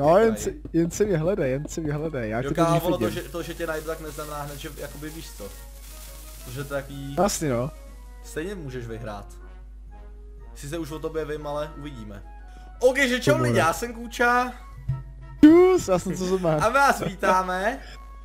No, jen si, jen si mě hledej, jen si mě hledej, já Jo, tě kámo, to že, to, že tě najdu, tak neznamená hned, že jakoby víš to. Protože to je takový... Jasně no. Stejně můžeš vyhrát. Sice už o tobě vím, ale uvidíme. OK, že čau lidi, já jsem Kůča Čus, já jsem co zumá. a my vás vítáme.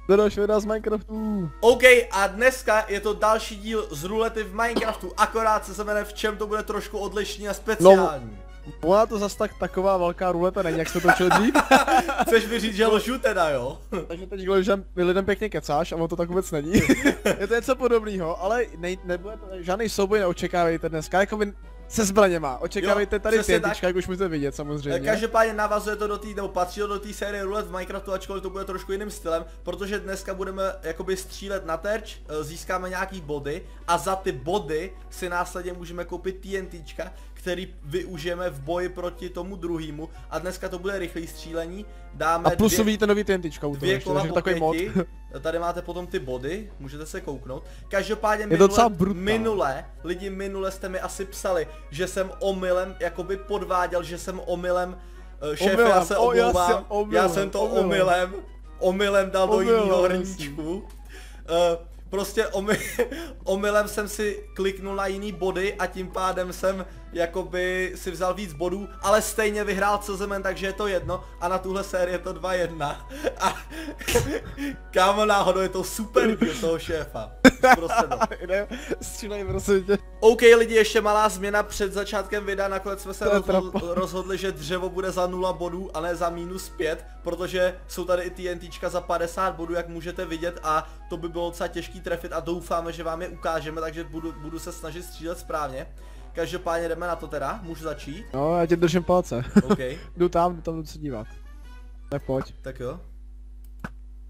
Do dalšího videa z Minecraftu. OK, a dneska je to další díl z rulety v Minecraftu, akorát se se jmenuje v čem to bude trošku odlišný a speciální. Ona to zas tak taková velká ruleta není, jak jsme to učili dřív. Chceš mi říct, že lžu teda, jo? Takže teď lidem, lidem pěkně kecáš a on to tak vůbec není. je to něco podobného, ale ne, nebude to žádný souboj neočekávejte dneska, jako vy se zbraněma. Očekávejte Jo, tady pětička, jak už můžete vidět samozřejmě. Každopádně navazuje to do té, nebo patří to do té série rulet v Minecraftu, ačkoliv to bude trošku jiným stylem, protože dneska budeme jakoby střílet na terč, eh, získáme nějaký body a za ty body si následně můžeme koupit TNTčka, který využijeme v boji proti tomu druhému a dneska to bude rychlý střílení, dáme A plus dvě, uvidíte nový TNTčka u toho ještě, kola takže takový mod. tady máte potom ty body, můžete se kouknout. Každopádně Je minule, docela brutál. minule, lidi minule jste mi asi psali, že jsem omylem jakoby podváděl, že jsem omylem eh, Šéfe, já Omylem, se já omlouvám, jsem já, omylem, jsem to omylem. omylem, omylem dal do Omylem, jiného jasný. hrníčku. Uh, prostě omy, omylem jsem si kliknul na jiný body a tím pádem jsem jakoby si vzal víc bodů, ale stejně vyhrál CZMN, takže je to jedno a na tuhle sérii je to 2-1. A kámo náhodou je to super díl toho šéfa. Prostě no. Střílej prosím tě. OK lidi, ještě malá změna před začátkem videa, nakonec jsme se trapa. rozhodli, že dřevo bude za 0 bodů a ne za minus 5, protože jsou tady i TNTčka za 50 bodů, jak můžete vidět a to by bylo docela těžký trefit a doufáme, že vám je ukážeme, takže budu, budu se snažit střílet správně. Každopádně jdeme na to teda, můžu začít, No, já tě držím palce. OK, jdu tam, jdu tam jdu se dívat. Tak pojď. tak jo.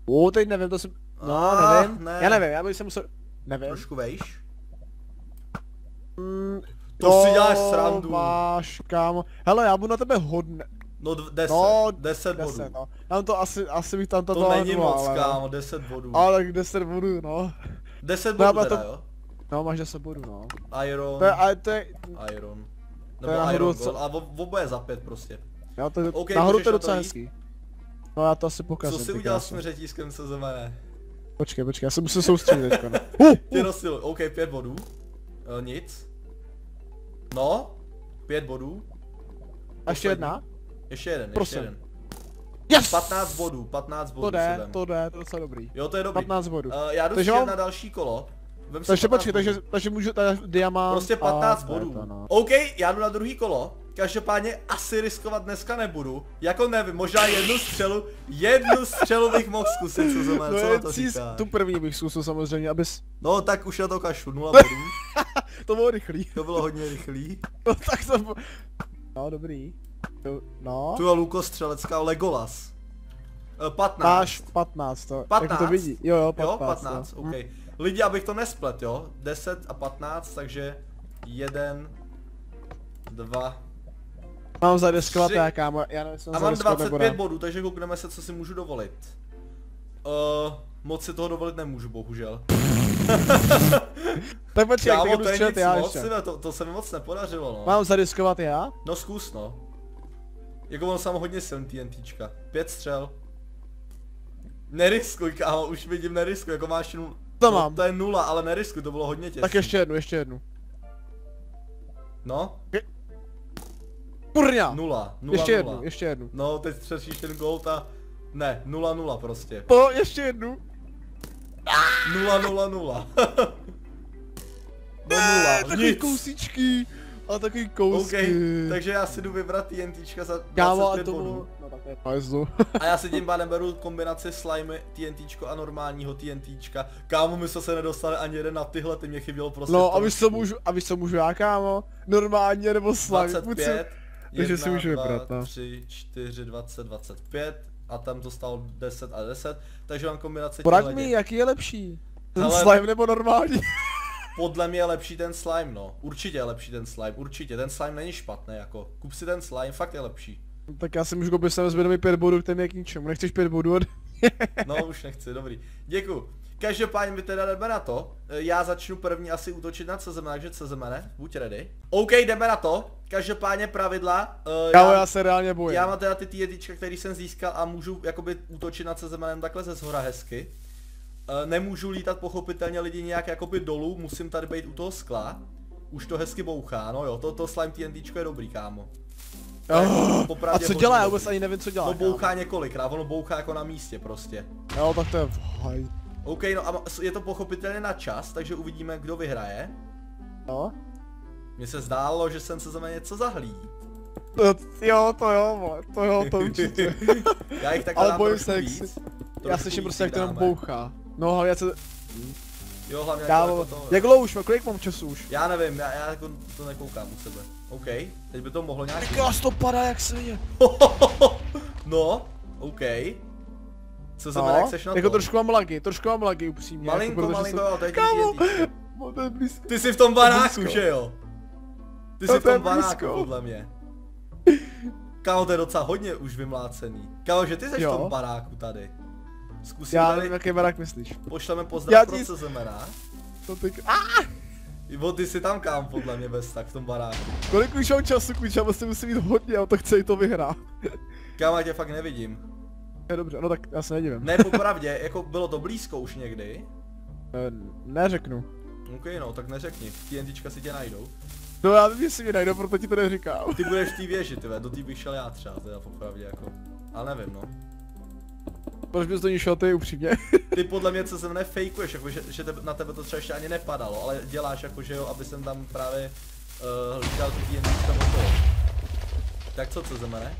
O, teď nevím, to jsem... No, Ah, nevím. ne. Já nevím, já bych se musel... Nevím. Trošku vejš. Mm, To si děláš srandu. máš, kámo. Hele, já budu na tebe hodne. No d- 10, No, 10 bodů. 10, no. Tam to asi, asi bych tam to To není moc, ale no. kámo, 10 bodů. Ale tak 10 bodů, no. 10 No, bodů ale teda, to- jo? No, máš 10 bodů, no. Iron. To je, ale to je, Iron. To je Nebo Iron co- Gold, a v- oboje za pět prostě. já to, OK, nahoru to je docela hezký. No já to asi pokazím. Co jsi ty udělal s tím řetízkem, co znamená? Počkej, počkej, já se musím soustředit teďka. no. Uh, Ty uh, rosil, OK, pět bodů. E, nic. No, pět bodů. a ještě jedna? Ještě jeden, Prosím. ještě jeden. Yes! 15 bodů, 15 bodů To si jde, to jde, to je docela dobrý. Jo, to je dobrý. 15 bodů. Uh, já jdu na další kolo. Vem Takže 15 počkej, takže, takže můžu tady diamant Prostě 15 a bodů. To, no. OK, já jdu na druhý kolo. Každopádně asi riskovat dneska nebudu. Jako nevím, možná jednu střelu, jednu střelu bych mohl zkusit, co znamená, No co na to říkáš? tu první bych zkusil samozřejmě, abys... No tak už na to kašu, nula bodů. To bylo rychlý. To bylo hodně rychlý. No tak to... bylo- No dobrý. No. Tu je lukostřelecká Legolas. Eh, 15. Máš 15, to, 15? jak to vidí. Jo, jo, 15. Jo, 15, no. OK. Lidi, abych to nesplet, jo? 10 a 15, takže 1, 2. Mám zadeskovat Tři. já, kámo, já nevím, A mám mám zadeskovat nebo 25 ne. bodů, takže koukneme se, co si můžu dovolit. Uh, moc si toho dovolit nemůžu, bohužel. Tak počkej, tak Kámo, jdu to je nic já moc, ještě. syne, to, to se mi moc nepodařilo, no. Mám zadeskovat já? No zkus, no. Jako on sám hodně silný TNTčka. Pět střel. Neriskuj, kámo, už vidím neriskuj, jako máš nul... To no, mám. To je nula, ale neriskuj, to bylo hodně těžké. Tak ještě jednu, ještě jednu. No, Kurňa! nula, nula, Ještě nula. jednu, ještě jednu. No, teď střešíš ten gold a... Ne, nula, nula prostě. Po, ještě jednu. Nula, nula, nula. Do nula, Takový nic. kousíčky. A takový kousky. takže já si jdu vybrat TNTčka za Kámo, a 25 to bodů. No tak je pajzlu. A já si tím pádem beru kombinaci slimy, TNTčko a normálního TNTčka. Kámo, my jsme se nedostali ani jeden na tyhle, ty mě chybělo prostě No, a víš co můžu, a víš co můžu já, kámo? Normálně nebo slime. 25, Takže si můžu vybrat, no. 3, 4, 20, 25 a tam to stalo 10 a 10, takže mám kombinaci Poraď těchhle mi, jaký je lepší. Ten Hele. slime nebo normální? Podle mě je lepší ten slime, no. Určitě je lepší ten slime, určitě. Ten slime není špatný, jako. Kup si ten slime, fakt je lepší. tak já si můžu koupit sem zvědomí 5 bodů, který je k ničemu. Nechceš 5 bodů od... No, už nechci, dobrý. Děkuju. Každopádně my teda jdeme na to. E, Já začnu první asi útočit na CZM, takže CZM, ne? Buď ready. OK, jdeme na to. Každopádně pravidla. Uh, Kámo, já se reálně bojím. já mám teda ty TNTčka, který jsem získal a můžu jakoby útočit na CZM takhle ze zhora hezky. Uh, nemůžu lítat pochopitelně lidi nějak jakoby dolů, musím tady být u toho skla. Už to hezky bouchá, no jo, to, to slime TNTčko je dobrý, kámo. Oh, a co dělá? Já vůbec ani nevím, co dělá. No kámo. bouchá několikrát, ono bouchá jako na místě prostě. Jo, tak to je vhaj. OK, no a je to pochopitelně na čas, takže uvidíme, kdo vyhraje. No. Mně se zdálo, že jsem se za mě něco zahlí. To, jo, to jo, vole, to jo, to určitě. Já jich tak Ale dám bojím se, jak víc. si- Já slyším prostě, jak to jenom bouchá. No, já se... Jo, hlavně Kámo, jako to... jak dlouho už, kolik mám času už? Já nevím, já, já jako to nekoukám u sebe. OK, teď by to mohlo nějak... Jak vás to padá, jak se je. no, OK. Co se No, jak seš na jako to? trošku mám lagy, trošku mám lagy upřímně. Malinko, jako, malinko, jsem- jo, to je Kámo, to je blízko. Ty jsi v tom baráku, že jo? Ty jsi v to je tom baráku, podle mě. Kámo, to je docela hodně už vymlácený. Kámo, že ty jsi v Jo. tom baráku tady. Zkusím Já nevím, jaký barák myslíš. pošleme pozdrav pro CZMNA. To ty... A, Ivo, ty jsi tam kam, podle mě, bez tak v tom baráku. kolik už mám času, kuč, já vlastně musím mít hodně, a to chce i to vyhrát. Kámo, já tě fakt nevidím. Je dobře, no tak já se nedivím. Ne, popravdě, jako bylo to blízko už někdy. Eh, Neřeknu. OK, no, tak neřekni, TNTčka si tě najdou. No já vím, jestli mě najdou, proto ti to neříkám. Ty budeš v té věži, ty ve, do té bych šel já třeba, teda popravdě, jako. Ale nevím, no. Proč bys do ní šel ty upřímně? Ty podle mě, co se mne fejkuješ, jako že, že tebe, na tebe to třeba ještě ani nepadalo, ale děláš jako, že jo, aby jsem tam právě uh, hlídal ty TNTčka okolo. Tak co, co ne?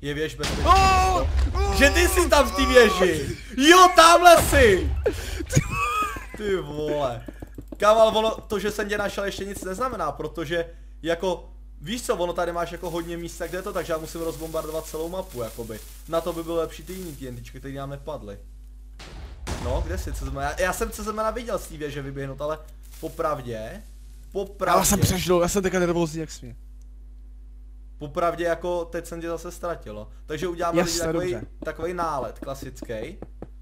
Je věž bezpečná. Oh! Že ty jsi tam v té věži! Jo, tamhle jsi! Ty vole. Kámo, ale ono, to, že jsem tě našel ještě nic neznamená, protože jako, víš co, ono tady máš jako hodně místa, kde je to, takže já musím rozbombardovat celou mapu, jakoby. Na to by bylo lepší ty jiný TNTčky, které nám nepadly. No, kde jsi, znamená? Já, já jsem co znamená viděl z té věže vyběhnout, ale popravdě, popravdě, Já jsem přežil, já jsem teďka nervózní jak smě. popravdě jako teď jsem tě zase ztratilo. Takže uděláme lidi takový, takový nálet, klasický.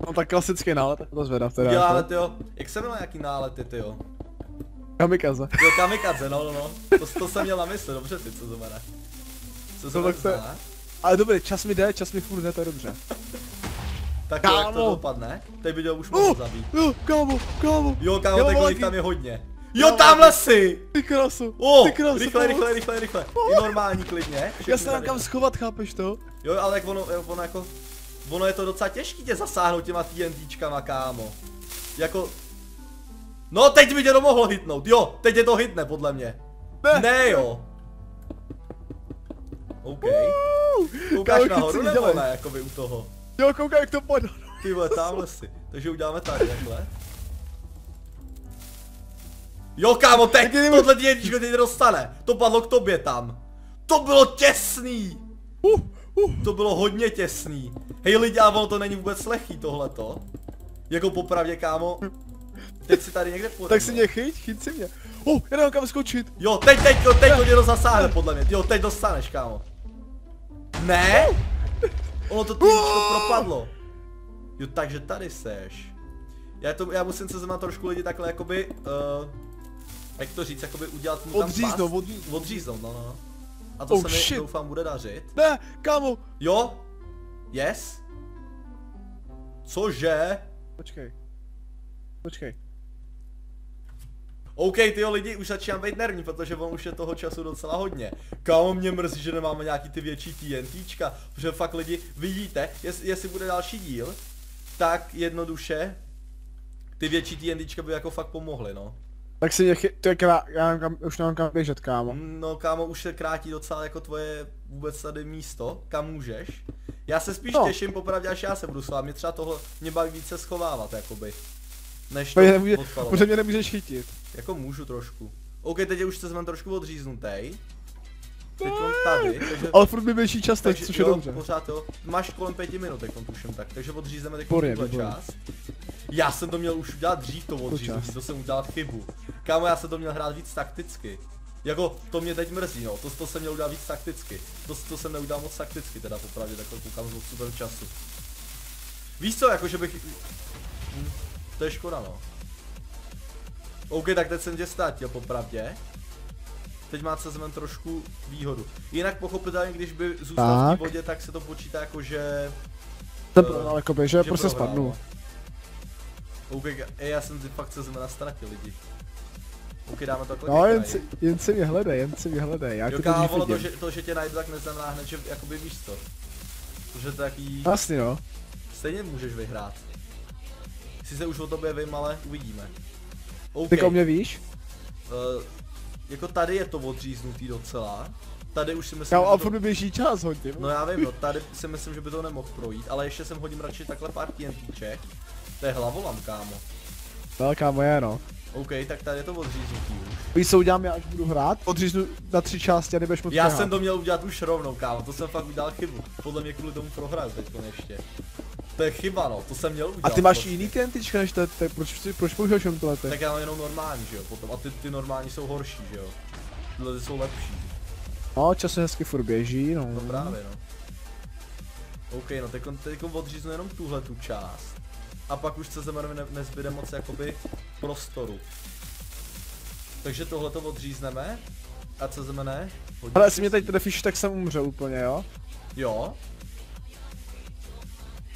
No tak klasický nálet, to zvedav teda. Uděláme, jako. tyjo, jak se jmenuje nějaký nálety, tyjo? Kamikaze. Jo, kamikaze, no, no, no. To, to jsem měl na mysli, dobře ty, co znamená. Co No, tak to je- zná? Ale dobrý, čas mi jde, čas mi furt jde, to je dobře. Tak jo, jak to Kámo. dopadne? Teď by to už mohl Uh, zabít. jo, kámo, kámo. Jo, kámo, Jo, tak jich Malaky. tam je hodně. Jo, tamhle si! Ty krasu, O, ty krasu, rychle, rychle, rychle, rychle. I normální klidně. Já se tady- kam schovat, chápeš to? Jo, ale jak ono, ono jako... Ono je to docela těžký tě zasáhnout těma TNTčkama, kámo. Jako... No, teď by tě to mohlo hitnout, jo, teď je to hitne, podle mě. Ne. Ne, jo. OK. Koukáš Kámo, nahoru nebo dělej. ne, jakoby u toho? Jo, koukaj, jak to padá. Ty vole, tamhle si. Takže uděláme tady, takhle. Jo, kámo, teď tohle dědíčko teď dostane. To padlo k tobě tam. To bylo těsný. Uh, uh. To bylo hodně těsný. Hej lidi, ale ono to není vůbec lehký tohleto. Jako popravdě, kámo. Teď si tady někde půjdeme. Tak si mě chyť, chyť si mě. Oh, já nemám kam skočit. Jo, teď, teď, jo, teď to to zasáhne podle mě. Jo, teď dostaneš, kámo. Ne? Ono to týčko propadlo. Jo, takže tady seš. Já, to, já musím se zeptat trošku lidi takhle jakoby, uh, jak to říct, jakoby udělat mu tam Odříznout, odříznout. Odříznout, no, no. no. A to Oh, se mi shit. doufám bude dařit. Ne, kámo. Jo? Yes? Cože? Počkej. Počkej. OK, tyjo lidi, už začínám být nervní, protože on už je toho času docela hodně. Kámo, mě mrzí, že nemáme nějaký ty větší TNTčka, protože fakt lidi, vidíte, jest, jestli bude další díl, tak jednoduše ty větší TNTčka by jako fakt pomohly, no. Tak si mě chy... To je krá... Já nevím kam, už nemám kam běžet, kámo. No kámo, už se krátí docela jako tvoje vůbec tady místo, kam můžeš. Já se spíš No. těším popravdě, až já se budu schovat, mě třeba tohle, mě baví více schovávat, jakoby. Než to nemůže, protože mě nemůžeš chytit. Jako můžu trošku. OK, teď je už se jsem trošku odříznutej. Teď mám tady, takže... Ale furt mi běží čas teď, takže což je jo, dobře. pořád jo. Máš kolem pěti minut, jak tuším tak, takže odřízneme teď tuhle část. Já jsem to měl už udělat dřív to odříznutí, to jsem udělal chybu. Kámo, já jsem to měl hrát víc takticky. Jako, to mě teď mrzí, no, to, to jsem měl udělat víc takticky. To, to jsem neudělal moc takticky, teda popravdě, takhle koukám s odstupem času. Víš co, jako že bych... Hm. To je škoda, no. OK, tak teď jsem tě ztratil, popravdě. Teď má CZM trošku výhodu. Jinak pochopitelně, když by zůstal v Tak. té vodě, tak se to počítá jako, že... Jsem eh, prohrál, jakoby, že, že prostě prohrál, spadnu. OK, ej, já jsem ty fakt CZM ztratil lidi. OK, dáme to takhle No, jen si, jen si mě hledej, jen si mě hledej, já Jo, tě to kámo, to, vidím. že, to, že tě najdu, tak neznamená hned, že jakoby víš to. Protože to je taký... Jasný no. Stejně můžeš vyhrát. Sice už o tobě vím, ale uvidíme. OK. Ty o mě víš? Uh, jako tady je to odříznutý docela. Tady už si myslím, Kámo, že to... mi běží čas hodně. No já vím, no, tady si myslím, že by to nemohl projít, ale ještě sem hodím radši takhle pár TNTček. To je hlavolam, kámo. Velká moje, no. OK, tak tady je to odříznutý už. Víš, co udělám já, až budu hrát? Odříznu na tři části a nebudeš moc Já jsem to měl udělat už rovnou, kámo, to jsem fakt udělal chybu. Podle mě kvůli tomu prohraju teď ještě. To je chyba, no, to jsem měl udělat. A ty máš prostě. jiný TNTčka než to, to proč, proč používáš jenom tohle? Tak já mám jenom normální, že jo, potom. A ty, ty normální jsou horší, že jo. Tyhle ty jsou lepší. No, čas se hezky furt běží, no. No právě, no. OK, no teď teď odříznu jenom tuhle tu část. A pak už se zemerovi ne, nezbyde moc jakoby prostoru. Takže tohle to odřízneme. A co? Hodně Ale jestli mě teď trefíš, tak jsem umřel úplně, jo? Jo.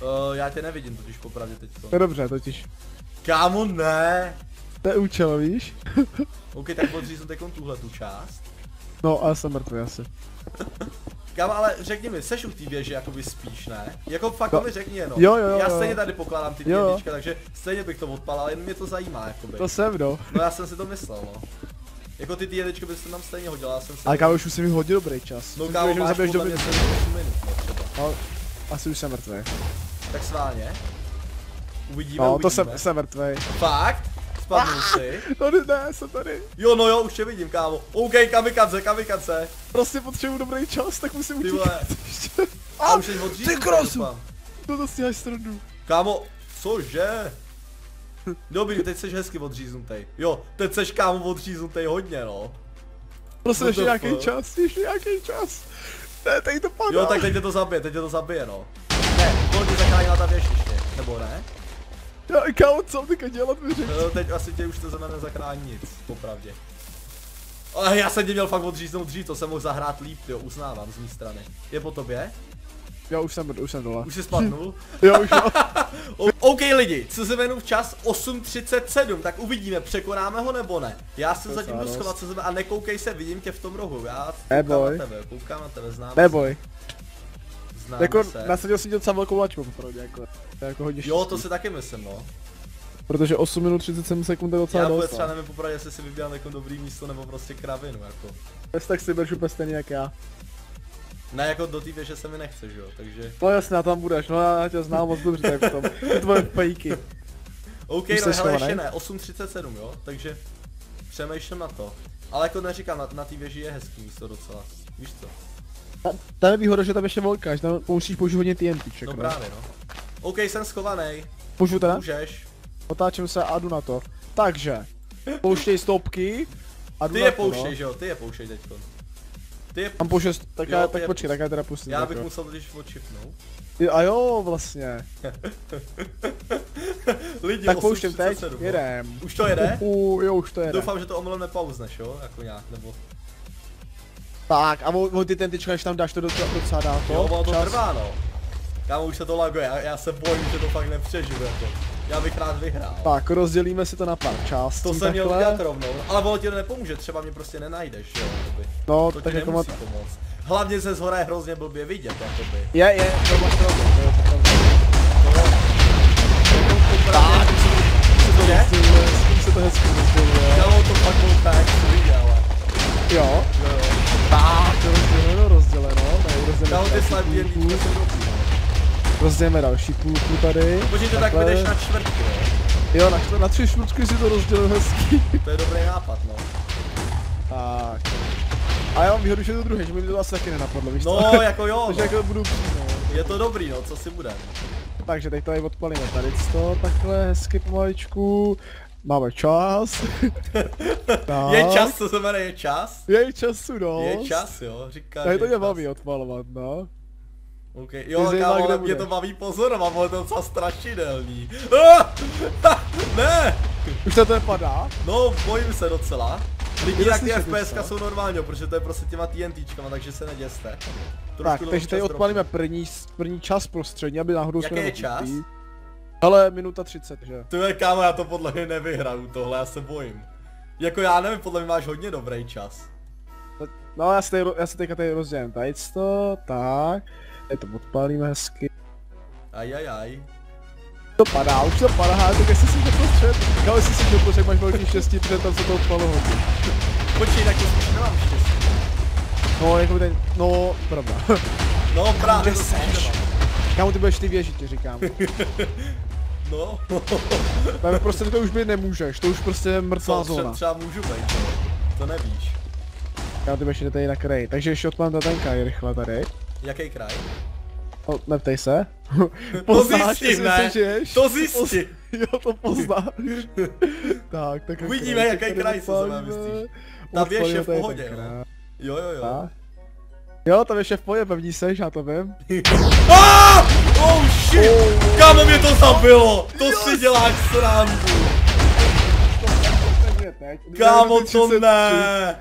Uh, já tě nevidím totiž popravdě teď. To je dobře, totiž. Kámo, ne! To je účel, víš? OK, tak odříznu teď tuhle tu část. No, ale jsem mrtvý asi. Kámo, ale řekni mi, seš u té věže jakoby spíš, ne? Jako fakt No. mi řekni jenom. Jo, jo, jo, Já stejně tady pokládám ty. TNTčka, takže stejně bych to odpalal, jen mě to zajímá, jakoby. To jsem, no. No já jsem si to myslel, no. Jako ty TNTčka bys tam stejně hodil, já jsem si... Ale kámo, už musím mít hodně dobrý čas. No kámo, mi máš podle mě do 7 minut, no třeba. No, asi už jsem mrtvý. Tak sválně. Uvidíme, No, uvidíme. to jsem, jsem mrtvý. Fakt? Spadnul si. Tady ne, jsem tady. Jo, no jo, už tě vidím, kámo. OK, kamikaze, kamikaze. Prostě potřebuji dobrý čas, tak musím Ty utíkat. ještě. A už jsi odřízl. ty krosu. No to stíháš stranu. Kámo, cože? Dobrý, teď jsi hezky odříznutý. Jo, teď jsi kámo odříznutý hodně, no. Prostě ještě nějaký čas, ještě nějaký čas. Ne, tady to padá. Jo, tak teď tě to zabije, teď tě to zabije, no. Tě zachránila ta věž ještě, nebo ne? Já, kámo, co teďka dělat, mi. No, teď asi tě už to země nezachrání nic, popravdě. Ale já jsem tě měl fakt odříznout dřív, to jsem mohl zahrát líp, jo, uznávám z mé strany. Je po tobě? Jo, už jsem, už jsem dole. Už jsi spadnul? Jo, už jo. OK lidi, co se jmenu včas 8.37, tak uvidíme, překonáme ho nebo ne. Já se To zatím jdu schovat se a nekoukej se, vidím tě v tom rohu, já koukám na tebe, koukám na tebe, znám Neboj. Znám Jako, se. nasadil si docela velkou lačku, popravdě, jako. To je jako hodně Jo, to štěstí. si taky myslím, no. Protože 8 minut 37 sekund je docela Já vůbec dost. třeba no. nevím popravdě, jestli si vybíral jako dobrý místo nebo prostě kravinu, jako. Bez tak si úplně stejně jak já. Ne, jako do té věže se mi nechce, že jo, takže... No jasně, tam budeš, no já tě znám moc dobře, tak v tom. Tvoje pejky. OK, Už no hele, ještě ne, 8.37, jo, takže přemýšlím na to. Ale jako neříkám, na, na té věži je hezký místo docela, víš co? Ta- Tam je výhoda, že tam ještě velká, že tam musíš použít hodně TNTček, No no. právě, no. OK, jsem schovaný, Můžu teda? můžeš. Otáčím se a jdu na to. Takže, pouštěj stopky a jdu Ty na je to, no. pouštěj, že jo, ty je pouštěj teďko. Ty je Tam pouštěj, tak, Jo, já, tak je počkej, tak já teda pustím. Já bych jo. musel totiž odšipnout. A jo, vlastně. Lidi, Tak pouštím teď, 8.37, no. jedem. Už to jede? Uh, jo, už to jede. Doufám, že to omylem nepauzneš, jo, jako nějak, nebo... Tak, a o, o ty tentička, když tam dáš to docela, docela dá to. Jo, ono to čas. trvá, no. Kámo, už se to laguje, já, já se bojím, že to fakt nepřežiju, jako. Já bych rád vyhrál. Tak, rozdělíme si to na pár částí. To jsem měl udělat rovnou, no, ale ono ti to nepomůže, třeba mě prostě nenajdeš, jo, jakoby. No, To tak jako má... pomoct. Hlavně ze zhora je hrozně blbě vidět, jakoby. Je, je, to máš pravdu, to je pravda. Tak, se to hezky rozděluje. Kámo, to fakt tak, co viděl, ale. Jo, Jo, jo. Tak, to rozděleno, rozděleno, tady rozdělíme ty další půlku. No. Rozdělíme další tady. Počkej, to tak vydeš na čtvrtky, jo. Jo, na, čtvr- na tři čtvrtky si to rozdělil hezky. To je dobrý nápad, no. tak. A já mám výhodu, že to druhé, že by mi to asi taky nenapadlo, víš co? No, jako jo, Takže no. jako budu přímo. Je to dobrý, no, co si budem. Takže teď tady odpalíme tady to takhle hezky pomaličku. Máme čas. tak. Je čas, co se jmenuje, je čas? Je času dost. Je čas, jo, říká. Tady to mě baví odpalovat, no. OK, jo, kámo, ale mě to baví pozor, ale to je docela strašidelný. Ah! ne! Už se to nepadá? No, bojím se docela. Lidi jak ty FPS jsou normálně, protože to je prostě těma TNTčkama, takže se neděste. Trošku Tak, takže tady odpalíme první, první čas prostřední, aby náhodou Jaký jsme je čas? jít. Hele, minuta 30, že? To je kámo, já to podle mě nevyhraju tohle, já se bojím. Jako já nevím, podle mě máš hodně dobrý čas. No já si, tady, já si teďka tady rozdělím tady to, tak. Tady to odpálíme hezky. Ajajaj. To padá, už to padá, tak jestli si doprostřed. Kámo, jestli si doprostřed, máš velký štěstí, protože tam se to odpalo hodně. Počkej, tak to spíš nemám štěstí. No, jako ten, no, pravda. No právě Kde to seš? Kámo, ty budeš ty věžit, ti říkám. No, Tam prostě to už být nemůžeš, to už prostě je mrtvá co, tře- zóna. třeba můžu být, no. to nevíš. Kámo, ty jít tady na kraji, takže ještě odpálím ten kaj rychle tady. Jaký kraj? O, neptej se. To Poznáš, zjistím, jestli ne? přežiješ. To zjistí. Jo, to poznáš. tak, tak Uvidíme, kraj, jaký kraj se zrovna myslíš. Ta věž je v pohodě, jo. kraj. Jo, jo, jo. Tak. Jo, tam ještě v pohodě, pevní seš, já to vím. Ah! Oh shit! Kámo mě to zabilo! To si děláš srandu! Kámo to 33. ne!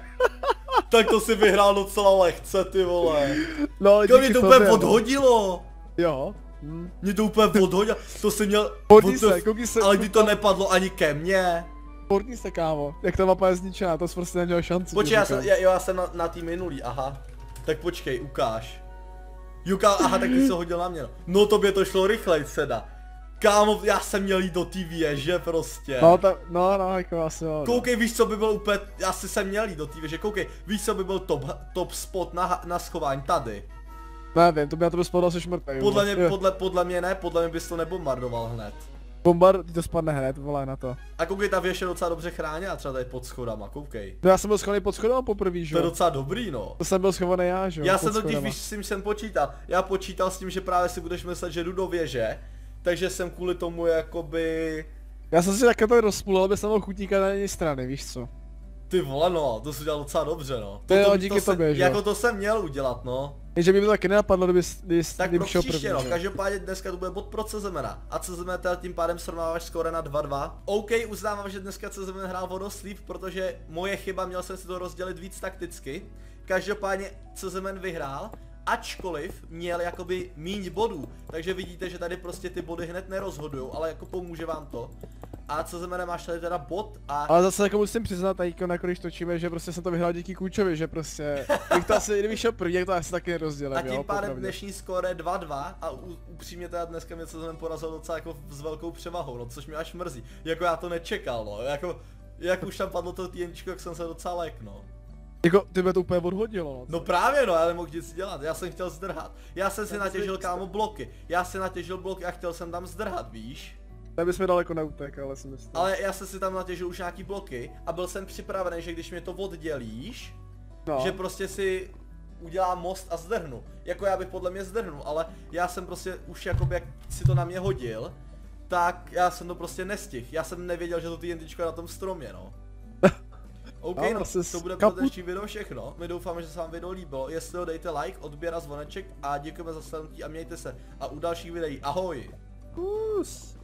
Tak to si vyhrál docela lehce, ty vole. No, Kámo mě to úplně no. odhodilo. Jo. Hm. Mě to úplně odhodilo. To si měl... Podni se, koukni se. Ale kdy to nepadlo ani ke mně. Portni se, kámo. Jak ta mapa je zničená, to jsi prostě neměl šanci. Počkej, já jsem, já, já jsem na, na tý minulý, aha. Tak počkej, ukáž. Juka, aha, tak ty se hodil na mě. No, tobě to šlo rychleji, seda. Kámo, já jsem měl jít do té věže prostě. No, ta, no, no, jako asi jo. no. Koukej, víš co by byl úplně, já si jsem měl jít do té věže, koukej, víš co by byl top, top spot na, na schování tady. Nevím, to by na to spadlo asi mrtvý. Podle mě, podle, podle mě ne, podle mě bys to nebombardoval hned. Bombard, to spadne hned, vole na to. A koukej, ta věž je docela dobře chráněna, třeba tady pod schodama, koukej. No já jsem byl schovaný pod schodem poprvé, že To je jo. docela dobrý, no. To jsem byl schovaný já, že jo. Já jsem totiž, schodama. víš, s tím jsem počítal. Já počítal s tím, že právě si budeš myslet, že jdu do věže, takže jsem kvůli tomu jakoby... Já jsem si takhle to rozpůl, aby jsem mohl chutníka na jiné strany, víš co. Ty vole no, to jsi udělal docela dobře no. To jo, to, díky jsem, tobě, že jo. Jako to jsem měl udělat no. Jenže mi to taky nenapadlo, kdyby, kdyby, Tak kdyby pro šel příště první, no, každopádně dneska to bude bod pro CZMN a CZMN teda tím pádem srovnáváš skóre na 2-2. OK, uznávám, že dneska CZMN hrál vodoslíp, protože moje chyba, měl jsem si to rozdělit víc takticky. Každopádně CZMN vyhrál, ačkoliv měl jakoby míň bodů, takže vidíte, že tady prostě ty body hned nerozhodujou, ale jako pomůže vám to. A CZMN máš tady teda bod a Ale zase jako musím přiznat, tady jako když točíme, že prostě jsem to vyhrál díky Kůčovi, že prostě, bych to asi, kdybych šel první, to asi taky rozdělím, A tím jo, pádem popravdě. dnešní skóre je 2-2 a u, upřímně teda dneska mě CZM porazil docela jako s velkou převahou, no což mě až mrzí. Jako já to nečekal, no, jako, jak už tam padlo to TNčko, jak jsem se docela lek, no. Jako, ty by to úplně odhodilo, no. No právě no, já nemohl nic dělat, já jsem chtěl zdrhat. Já jsem si natěžil kámo bloky, já si natěžil bloky a chtěl jsem tam zdrhat, víš? Bys mi daleko neutek, ale si myslím. Ale já jsem si tam natěžil už nějaký bloky a byl jsem připravený, že když mě to oddělíš, no. že prostě si udělám most a zdrhnu. Jako já bych podle mě zdrhnul, ale já jsem prostě už jakoby jak si to na mě hodil, tak já jsem to prostě nestihl. Já jsem nevěděl, že to TNTčko je na tom stromě, no. OK, No, no, to bude pro dnešní video všechno. My doufáme, že se vám video líbilo. Jestli ho dejte like, odběr a zvoneček a děkujeme za slednutí a mějte se. A u dalších videí ahoj! Kus.